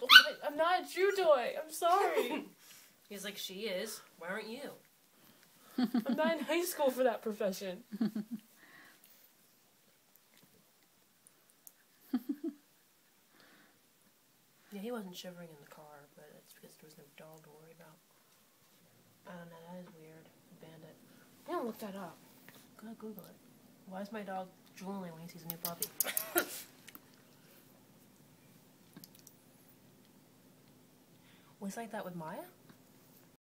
I'm not a Jew toy. I'm sorry. He's like, she is. Why aren't you? I'm not in high school for that profession. Yeah, he wasn't shivering in the car, but it's because there was no dog to worry about. I don't know, that is weird. Bandit. I'm gonna look that up. Go Google it. Why is my dog drooling when he sees a new puppy? Was like that with Maya?